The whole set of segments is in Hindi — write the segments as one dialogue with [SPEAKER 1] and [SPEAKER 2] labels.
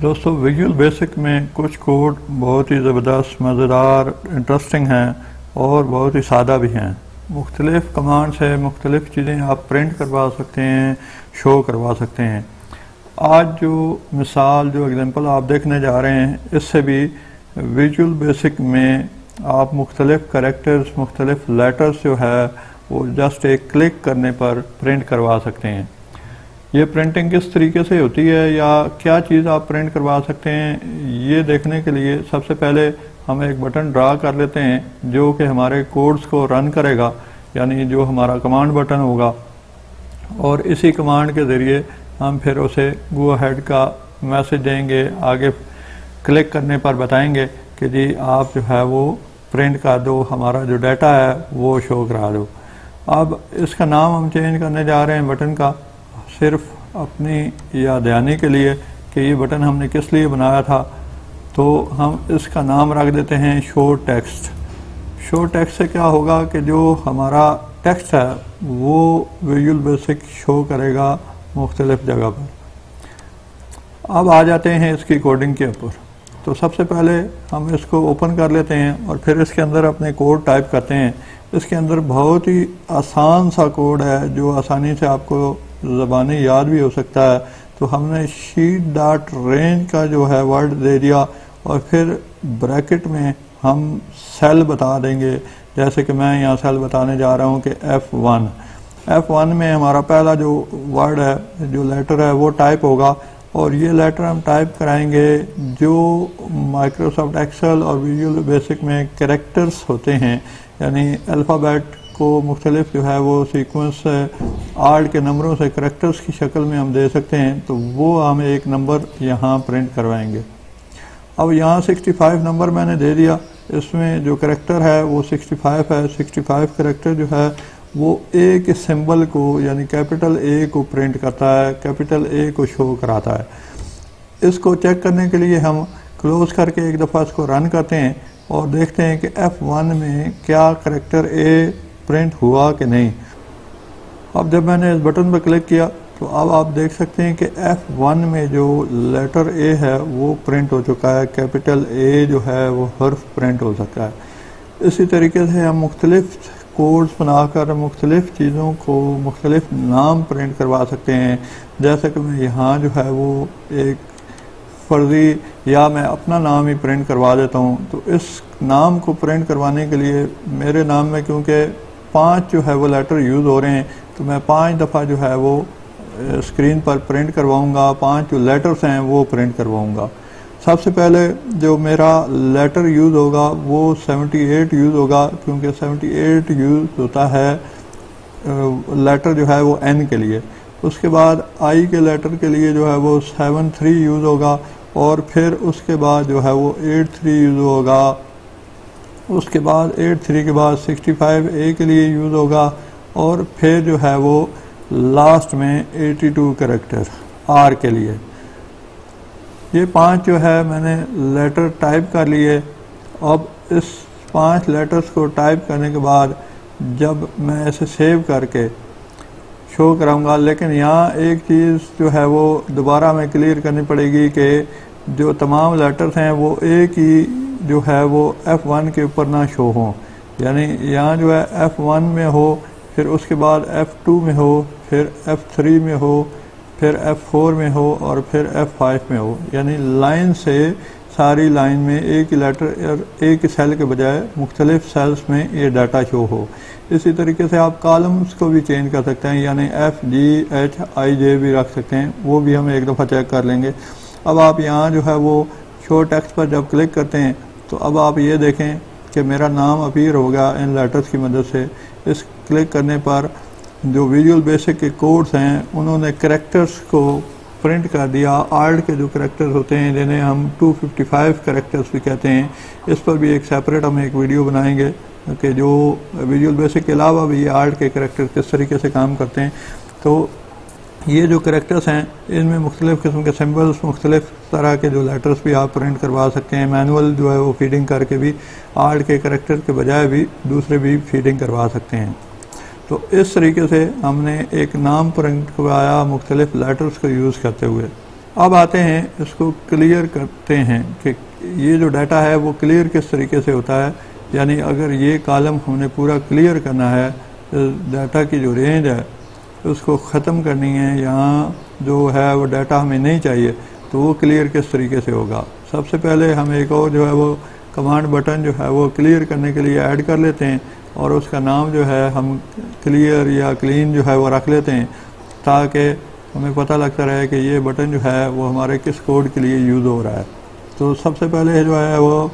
[SPEAKER 1] दोस्तों विजुअल बेसिक में कुछ कोड बहुत ही ज़बरदस्त, मज़ेदार इंटरेस्टिंग हैं और बहुत ही सादा भी हैं। मुख्तलिफ़ कमांड्स से मुख्तलिफ़ चीज़ें आप प्रिंट करवा सकते हैं शो करवा सकते हैं। आज जो मिसाल, जो एग्ज़ाम्पल आप देखने जा रहे हैं, इससे भी विजुअल बेसिक में आप मुख्तलिफ़ करेक्टर्स मुख्तलिफ़ लेटर्स जो है, वो जस्ट एक क्लिक करने पर प्रिंट करवा सकते हैं। ये प्रिंटिंग किस तरीके से होती है या क्या चीज़ आप प्रिंट करवा सकते हैं, ये देखने के लिए सबसे पहले हम एक बटन ड्रा कर लेते हैं, जो कि हमारे कोड्स को रन करेगा, यानी जो हमारा कमांड बटन होगा। और इसी कमांड के ज़रिए हम फिर उसे गो हेड का मैसेज देंगे, आगे क्लिक करने पर बताएँगे कि जी आप जो है वो प्रिंट कर दो, हमारा जो डाटा है वो शो करा दो। अब इसका नाम हम चेंज करने जा रहे हैं बटन का। सिर्फ़ अपनी याद दयानी के लिए कि ये बटन हमने किस लिए बनाया था तो हम इसका नाम रख देते हैं शो टेक्स्ट। शो टेक्स्ट से क्या होगा कि जो हमारा टेक्स्ट है, वो विजुअल बेसिक शो करेगा मुख्तलिफ़ जगह पर। अब आ जाते हैं इसकी कोडिंग के ऊपर। तो सबसे पहले हम इसको ओपन कर लेते हैं और फिर इसके अंदर अपने कोड टाइप करते हैं। इसके अंदर बहुत ही आसान सा कोड है, जो आसानी से आपको ज़बानी याद भी हो सकता है। तो हमने शीट डाट रेंज का जो है वर्ड दे दिया और फिर ब्रैकेट में हम सेल बता देंगे। जैसे कि मैं यहाँ सेल बताने जा रहा हूँ कि F1 F1 में हमारा पहला जो वर्ड है, जो लेटर है, वो टाइप होगा। और ये लेटर हम टाइप कराएँगे जो माइक्रोसॉफ्ट एक्सेल और विजुअल बेसिक में करेक्टर्स होते हैं। यानी अल्फ़ाबेट को मुख्तलिफ़ जो है वो सीक्वेंस आर्ट के नंबरों से करेक्टर्स की शक्ल में हम दे सकते हैं तो वो हम एक नंबर यहाँ प्रिंट करवाएँगे। अब यहाँ 65 नंबर मैंने दे दिया। इसमें जो करेक्टर है वो 65 है। 65 करेक्टर जो है वो ए के सिंबल को, यानी कैपिटल ए को प्रिंट करता है कैपिटल ए को शो कराता है। इसको चेक करने के लिए हम क्लोज करके एक दफ़ा इसको रन करते हैं और देखते हैं कि F1 में क्या करेक्टर ए प्रिंट हुआ कि नहीं? अब जब मैंने इस बटन पर क्लिक किया तो अब आप देख सकते हैं कि F1 में जो लेटर ए है, वो प्रिंट हो चुका है। कैपिटल ए जो है, वो हर्फ प्रिंट हो सकता है। इसी तरीके से हम मुख्तलिफ़ कोड्स बनाकर, मुख्तलिफ़ चीज़ों को मुख्तलिफ़ नाम प्रिंट करवा सकते हैं। जैसे कि मैं यहाँ जो है, वो एक फर्जी या मैं अपना नाम ही प्रिंट करवा देता हूँ। तो इस नाम को प्रिंट करवाने के लिए मेरे नाम में, क्योंकि पाँच जो है वो लेटर यूज़ हो रहे हैं तो मैं पाँच दफ़ा जो है वो स्क्रीन पर प्रिंट करवाऊँगा, पाँच जो लेटर्स हैं वो प्रिंट करवाऊँगा। सबसे पहले जो मेरा लेटर यूज़ होगा, वो 78 यूज़ होगा, क्योंकि 78 यूज़ होता है लेटर जो है वो एन के लिए। उसके बाद आई के लेटर के लिए जो है वो सेवन थ्री यूज़ होगा, और फिर उसके बाद जो है वो एट थ्री यूज़ होगा। उसके बाद एट थ्री के बाद सिक्सटी फाइव ए के लिए यूज़ होगा और फिर जो है वो लास्ट में एटी टू करेक्टर आर के लिए। ये पाँच जो है मैंने लेटर टाइप कर लिए। अब इस पाँच लेटर्स को टाइप करने के बाद जब मैं इसे सेव करके शो कराऊँगा, लेकिन यहाँ एक चीज़ जो है वो दोबारा हमें क्लियर करनी पड़ेगी कि जो तमाम लेटर्स हैं वो एक ही जो है वो F1 के ऊपर ना शो हों। यानी यहाँ जो है F1 में हो, फिर उसके बाद F2 में हो, फिर F3 में हो, फिर F4 में हो और फिर F5 में हो। यानी लाइन से सारी लाइन में एक ही लेटर और एक सेल के बजाय मुख्तलिफ़ सेल्स में ये डाटा शो हो। इसी तरीके से आप कॉलम्स को भी चेंज कर सकते हैं, यानी एफ़ जी एच आई जे भी रख सकते हैं, वो भी हम एक दफ़ा चेक कर लेंगे। अब आप यहाँ जो है वो शो टेक्स्ट पर जब क्लिक करते हैं तो अब आप ये देखें कि मेरा नाम अपीयर होगा इन लेटर्स की मदद से। इस क्लिक करने पर जो विजुअल बेसिक के कोड्स हैं, उन्होंने करेक्टर्स को प्रिंट कर दिया। आर्ट के जो करेक्टर्स होते हैं, जिन्हें हम 255 करेक्टर्स भी कहते हैं, इस पर भी एक सेपरेट हम एक वीडियो बनाएँगे कि जो विजुअल बेसिक के अलावा भी ये आर्ट के करेक्टर किस तरीके से काम करते हैं। तो ये जो करेक्टर्स हैं, इनमें मुख्तलिफ़ किस्म के सिम्बल्स मुख्तलिफ़ तरह के जो लेटर्स भी आप प्रिंट करवा सकते हैं। मैनुअल जो है वो फीडिंग करके भी आर्ट के करेक्टर के बजाय भी दूसरे भी फीडिंग करवा सकते हैं। तो इस तरीके से हमने एक नाम प्रिंट करवाया मुख्तलिफ़ लेटर्स को यूज़ करते हुए। अब आते हैं, इसको क्लियर करते हैं कि ये जो डाटा है वो क्लियर किस तरीके से होता है। यानी अगर ये कॉलम हमने पूरा क्लियर करना है डाटा की जो रेंज है उसको ख़त्म करनी है, यहाँ जो है वो डाटा हमें नहीं चाहिए तो वो क्लियर किस तरीके से होगा? सबसे पहले हम एक और जो है वो कमांड बटन जो है वो क्लियर करने के लिए ऐड कर लेते हैं और उसका नाम जो है हम क्लियर या क्लीन जो है वो रख लेते हैं, ताकि हमें पता लगता रहे कि ये बटन जो है वो हमारे किस कोड के लिए यूज़ हो रहा है। तो सबसे पहले जो है वो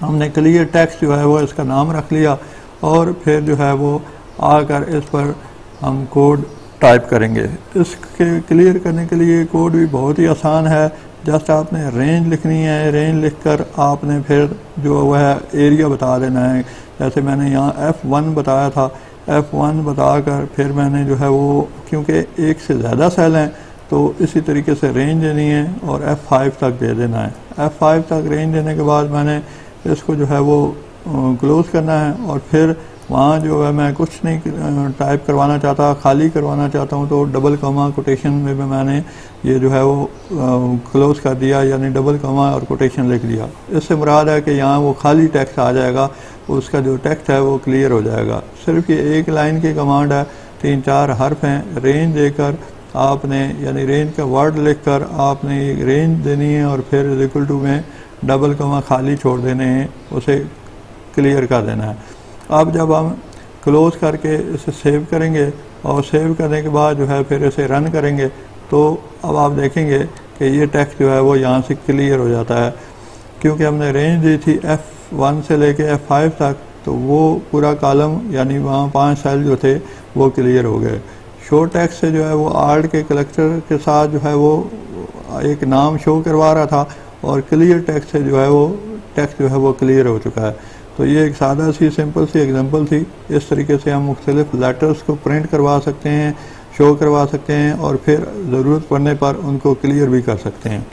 [SPEAKER 1] हमने क्लियर टेक्स्ट जो है वो इसका नाम रख लिया और फिर जो है वो आकर इस पर हम कोड टाइप करेंगे। इसके क्लियर करने के लिए कोड भी बहुत ही आसान है। जस्ट आपने रेंज लिखनी है। रेंज लिखकर आपने फिर जो वह एरिया बता देना है। जैसे मैंने यहाँ F1 बताया था। F1 बताकर फिर मैंने जो है वो, क्योंकि एक से ज़्यादा सेल हैं तो इसी तरीके से रेंज देनी है और F5 तक दे देना है। F5 तक रेंज देने के बाद मैंने इसको जो है वो क्लोज करना है और फिर वहाँ जो है मैं कुछ नहीं टाइप करवाना चाहता, खाली करवाना चाहता हूँ तो डबल कमा कोटेशन में भी मैंने ये जो है वो क्लोज कर दिया, यानी डबल कमा और कोटेशन लिख दिया। इससे मुराद है कि यहाँ वो खाली टेक्स्ट आ जाएगा, उसका जो टेक्स्ट है वो क्लियर हो जाएगा। सिर्फ़ ये एक लाइन की कमांड है, तीन चार हर्फ हैं रेंज देकर आपने, यानी रेंज का वर्ड लिखकर आपने रेंज देनी है और फिर इक्वल टू में डबल कमा खाली छोड़ देने हैं, उसे क्लियर कर देना है। अब जब हम क्लोज करके इसे सेव करेंगे और सेव करने के बाद जो है फिर इसे रन करेंगे तो अब आप देखेंगे कि ये टेक्स्ट जो है वो यहाँ से क्लियर हो जाता है। क्योंकि हमने रेंज दी थी एफ़ वन से लेके एफ़ फाइव तक तो वो पूरा कॉलम यानी वहाँ पाँच सेल जो थे वो क्लियर हो गए। शो टैक्स से जो है वो आर्ट के कलेक्टर के साथ जो है वो एक नाम शो करवा रहा था और क्लियर टेक्स्ट से जो है वो टेक्स्ट जो है वो क्लियर हो चुका है। तो ये एक सादा सी सिंपल सी एग्जांपल थी। इस तरीके से हम मुख्तलिफ़ लेटर्स को प्रिंट करवा सकते हैं शो करवा सकते हैं और फिर ज़रूरत पड़ने पर उनको क्लियर भी कर सकते हैं।